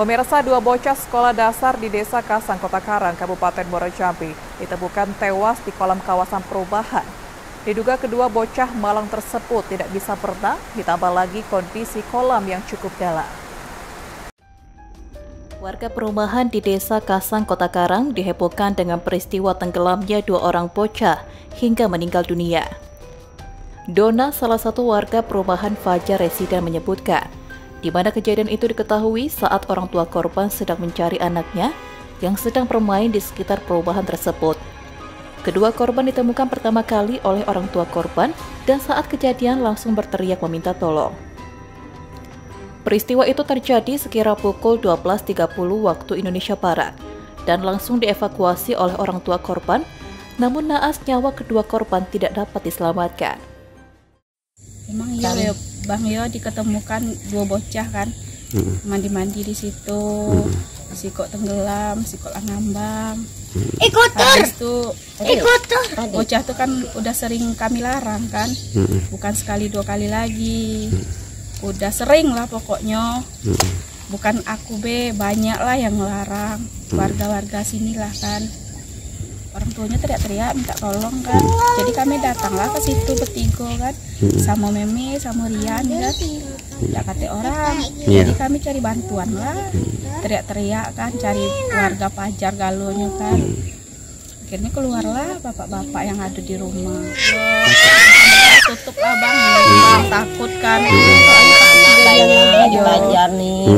Pemirsa dua bocah sekolah dasar di Desa Kasang, Kota Karang, Kabupaten Muara Jambi ditemukan tewas di kolam kawasan perubahan. Diduga kedua bocah malang tersebut tidak bisa berenang, ditambah lagi kondisi kolam yang cukup dalam. Warga perumahan di Desa Kasang, Kota Karang dihebohkan dengan peristiwa tenggelamnya dua orang bocah hingga meninggal dunia. Dona, salah satu warga perumahan Fajar Residen menyebutkan, di mana kejadian itu diketahui saat orang tua korban sedang mencari anaknya yang sedang bermain di sekitar perumahan tersebut. Kedua korban ditemukan pertama kali oleh orang tua korban dan saat kejadian langsung berteriak meminta tolong. Peristiwa itu terjadi sekira pukul 12.30 waktu Indonesia Barat dan langsung dievakuasi oleh orang tua korban, namun naas nyawa kedua korban tidak dapat diselamatkan. Emang iya ya Bang Yo diketemukan dua bocah kan. Mandi-mandi di situ si kok tenggelam si kok ngambang ikut habis itu ikut bocah tuh kan udah sering kami larang kan. Bukan sekali dua kali lagi. Udah sering lah pokoknya. Bukan aku be. Banyak lah yang ngelarang. Warga-warga sinilah kan orang tuanya teriak-teriak minta tolong kan. Jadi kami datanglah ke situ bertiga kan. Sama Meme sama Rian kan. Tidak kata orang. Jadi kami cari bantuan lah. Teriak-teriak kan cari warga pajar galonya kan. Akhirnya keluarlah bapak-bapak yang ada di rumah. Tutup lah bang takut kan. Pajar nih.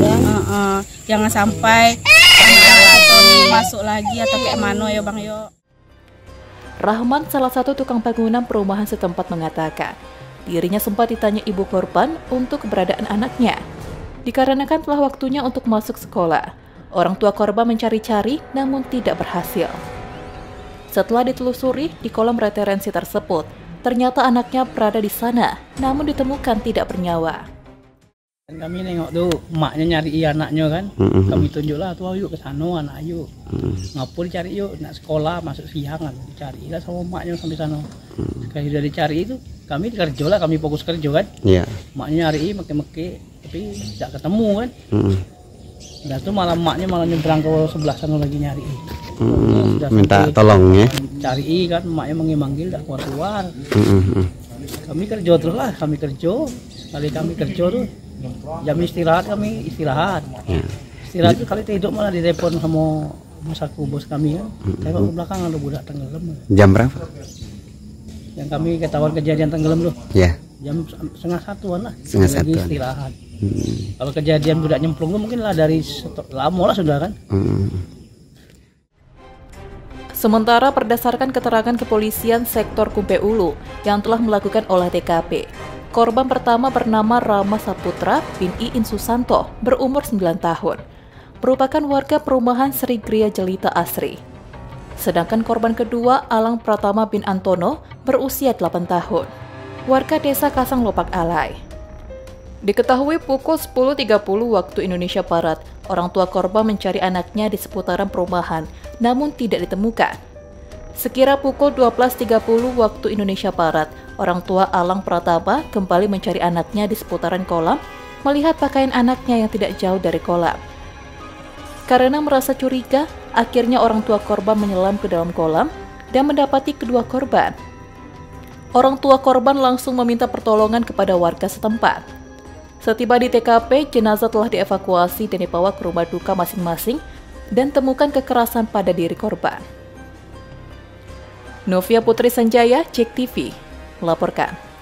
Jangan sampai masuk lagi atau kayak mana ya bang yo Rahman, salah satu tukang bangunan perumahan setempat mengatakan, dirinya sempat ditanya ibu korban untuk keberadaan anaknya. Dikarenakan telah waktunya untuk masuk sekolah, orang tua korban mencari-cari namun tidak berhasil. Setelah ditelusuri di kolam referensi tersebut, ternyata anaknya berada di sana, namun ditemukan tidak bernyawa. Dan kami nengok tuh emaknya nyari anaknya kan, mm-hmm. kami tunjuklah tuh yuk ke sana anak yuk, mm-hmm. ngapur cari yuk nak sekolah masuk siang kan dicari lah sama emaknya sampai sana. Mm-hmm. Sekali sudah dicari itu kami kerja lah kami fokus kerja kan, yeah. emaknya nyari meke-meke tapi tidak ketemu kan. Mm-hmm. Dan itu malah emaknya malah nyebrang ke sebelah sana lagi nyari. Mm-hmm. Minta tolong ya. Cari kan emaknya manggil-manggil tidak keluar-keluar. Mm-hmm. Kami kerja terus lah, kami kerja. Kali kami kerja tuh jam istirahat kami istirahat. Ya. istirahat itu kali tidur malah ditelepon sama masaku bos kami. Kan tengok ke belakang ada budak tenggelam. Jam berapa? Yang kami ketahuan kejadian tenggelam tuh ya. Jam setengah satuan lah. Setengah lagi satuan. istirahat. Hmm. kalau kejadian budak nyemplung tuh mungkin lah dari lama lah sudah kan. Hmm. Sementara berdasarkan keterangan kepolisian sektor Kumpe Ulu yang telah melakukan olah TKP, Korban pertama bernama Rama Saputra bin Iin Susanto, berumur 9 tahun. Merupakan warga perumahan Sri Gria Jelita Asri. Sedangkan korban kedua Alang Pratama bin Antono berusia 8 tahun. Warga desa Kasang Lopak Alai. Diketahui pukul 10.30 waktu Indonesia Barat, orang tua korban mencari anaknya di seputaran perumahan, namun tidak ditemukan. Sekira pukul 12.30 waktu Indonesia Barat, Orang tua Alang Pratama kembali mencari anaknya di seputaran kolam, melihat pakaian anaknya yang tidak jauh dari kolam. Karena merasa curiga, akhirnya orang tua korban menyelam ke dalam kolam dan mendapati kedua korban. Orang tua korban langsung meminta pertolongan kepada warga setempat. Setiba di TKP, jenazah telah dievakuasi dan dibawa ke rumah duka masing-masing dan temukan kekerasan pada diri korban. Novia Putri Sanjaya, Cek TV, melaporkan.